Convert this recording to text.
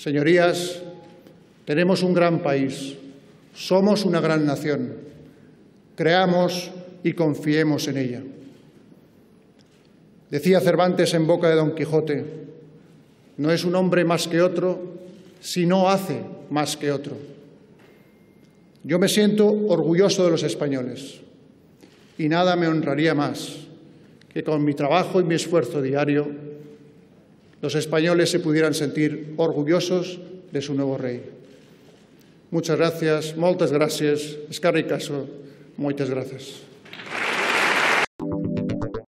Señorías, tenemos un gran país, somos una gran nación. Creamos y confiemos en ella. Decía Cervantes en boca de Don Quijote, no es un hombre más que otro si no hace más que otro. Yo me siento orgulloso de los españoles y nada me honraría más que con mi trabajo y mi esfuerzo diario los españoles se pudieran sentir orgullosos de su nuevo rey. Muchas gracias, moltes gràcies, escarri caso, moites gracias.